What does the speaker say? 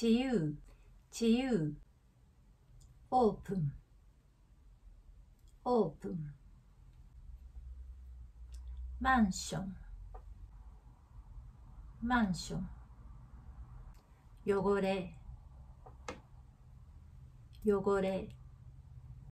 自由自由オープン。オープン。マンション。マンション。汚れ。汚れ。